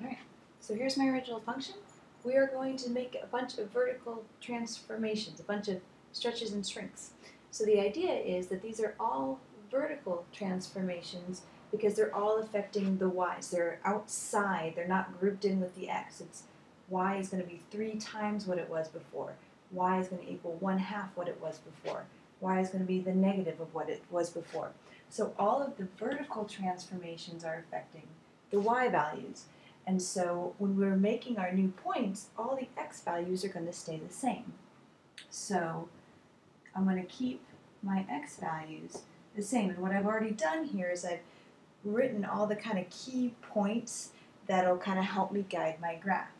Alright, so here's my original function. We are going to make a bunch of vertical transformations, a bunch of stretches and shrinks. So the idea is that these are all vertical transformations because they're all affecting the y's. They're outside, they're not grouped in with the x. It's y is going to be three times what it was before. y is going to equal one half what it was before. y is going to be the negative of what it was before. So all of the vertical transformations are affecting the y values. And so when we're making our new points, all the x values are going to stay the same. So I'm going to keep my x values the same. And what I've already done here is I've written all the kind of key points that'll kind of help me guide my graph.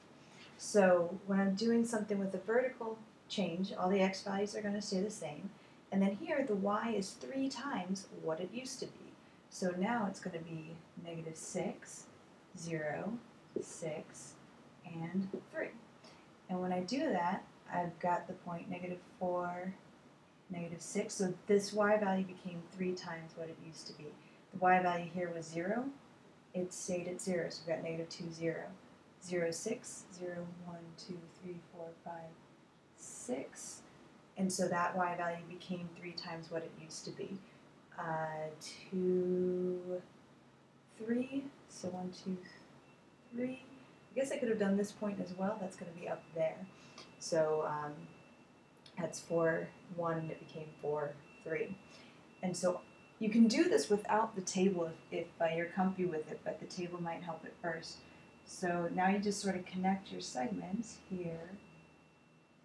So when I'm doing something with a vertical change, all the x values are going to stay the same. And then here, the y is three times what it used to be. So now it's going to be negative 6, 0, 6, and 3. And when I do that, I've got the point negative 4, negative 6. So this y value became 3 times what it used to be. The y value here was 0. It stayed at 0, so we've got negative 2, 0. 0, 6, 0, 1, 2, 3, 4, 5, 6. And so that y value became 3 times what it used to be. Uh, 2, 3, so 1, 2, 3. I guess I could have done this point as well. That's going to be up there. So um, that's 4, 1, and it became 4, 3. And so you can do this without the table if, if uh, you're comfy with it, but the table might help at first. So now you just sort of connect your segments here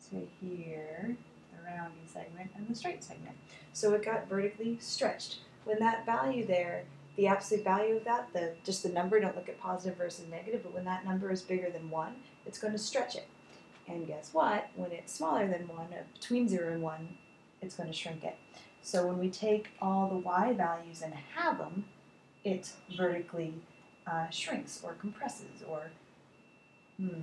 to here, the rounding segment and the straight segment. So it got vertically stretched. When that value there, the absolute value of that, the just the number, don't look at positive versus negative, but when that number is bigger than 1, it's going to stretch it. And guess what? When it's smaller than 1, uh, between 0 and 1, it's going to shrink it. So when we take all the y values and have them, it vertically uh, shrinks or compresses or hmm,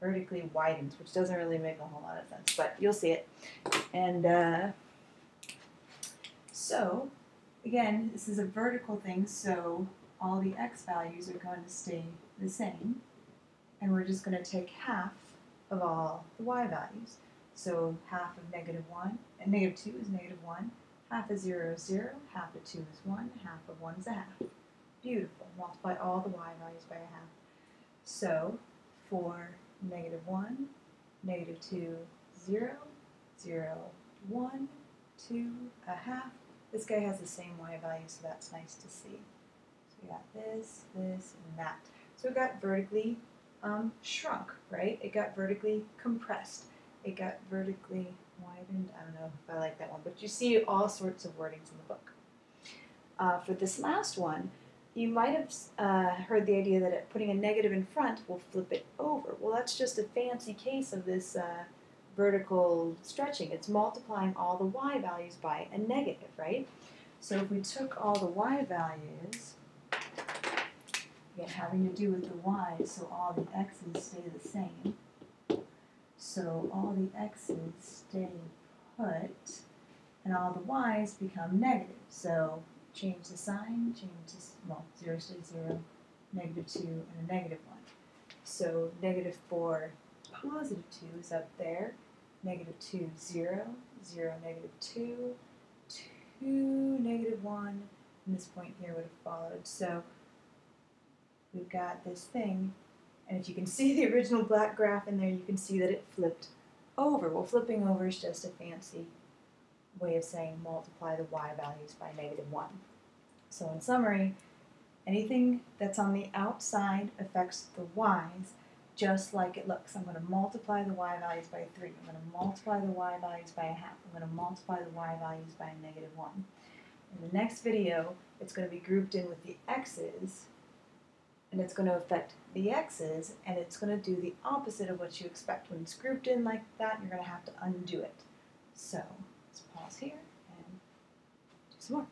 vertically widens, which doesn't really make a whole lot of sense, but you'll see it. And uh, so, again, this is a vertical thing, so all the x values are going to stay the same. And we're just going to take half of all the y values. So half of negative 1, and negative 2 is negative 1, half of 0 is 0, half of 2 is 1, half of 1 is a half. Beautiful. Multiply all the y values by a half. So for negative 1, negative 2, 0, 0, 1, 2, a half. This guy has the same y value, so that's nice to see. So we got this, this, and that. So it got vertically um, shrunk, right? It got vertically compressed. It got vertically widened. I don't know if I like that one, but you see all sorts of wordings in the book. Uh, for this last one, you might have uh, heard the idea that putting a negative in front will flip it over. Well, that's just a fancy case of this uh, vertical stretching. It's multiplying all the y values by a negative, right? So if we took all the y values, again, having to do with the y, so all the x's stay the same. So all the x's stay put, and all the y's become negative. So change the sign, change to, well, 0 stays 0, negative 2, and a negative 1. So negative 4, positive 2 is up there, negative 2, 0, 0, negative 2, 2, negative 1, and this point here would have followed. So we've got this thing, and if you can see the original black graph in there, you can see that it flipped over. Well, flipping over is just a fancy way of saying multiply the y values by negative 1. So in summary, anything that's on the outside affects the y's just like it looks. I'm going to multiply the y values by 3. I'm going to multiply the y values by a half. I'm going to multiply the y values by a negative 1. In the next video, it's going to be grouped in with the x's, and it's going to affect the x's, and it's going to do the opposite of what you expect. When it's grouped in like that, you're going to have to undo it. So, let's pause here and do some more.